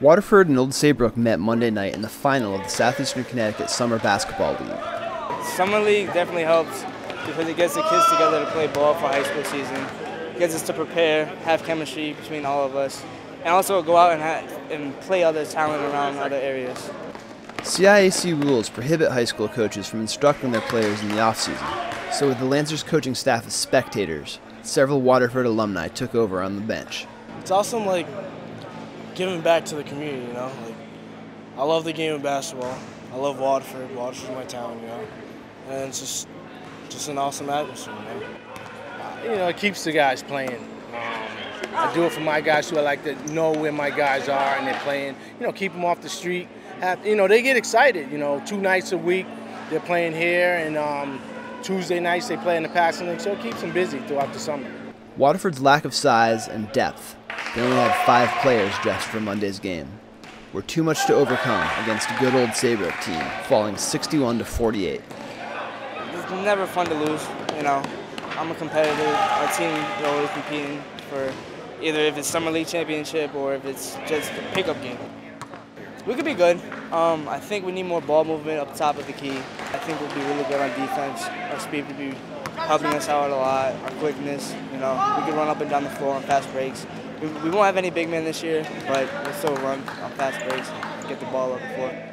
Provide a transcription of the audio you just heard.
Waterford and Old Saybrook met Monday night in the final of the Southeastern Connecticut Summer Basketball League. Summer League definitely helps because it gets the kids together to play ball for high school season. It gets us to prepare, have chemistry between all of us, and also go out and, have, and play other talent around other areas. CIAC rules prohibit high school coaches from instructing their players in the offseason, so with the Lancers coaching staff as spectators, several Waterford alumni took over on the bench. It's awesome, like giving back to the community. You know, like I love the game of basketball. I love Waterford. Waterford's my town. You know, and it's just just an awesome atmosphere. Man. You know, it keeps the guys playing. Um, I do it for my guys who I like to know where my guys are and they're playing. You know, keep them off the street. Have, you know, they get excited. You know, two nights a week they're playing here, and um, Tuesday nights they play in the passing league, so it keeps them busy throughout the summer. Waterford's lack of size and depth they only had five players dressed for Monday's game. Were too much to overcome against a good old Saybrook team, falling 61 to 48. It's never fun to lose, you know. I'm a competitor. Our team is always competing for either if it's summer league championship or if it's just a pickup game. We could be good. Um, I think we need more ball movement up top of the key. I think we'll be really good on defense. Our speed will be helping us out a lot. Our quickness, you know, we can run up and down the floor on fast breaks. We, we won't have any big men this year, but we'll still run on fast breaks and get the ball up the floor.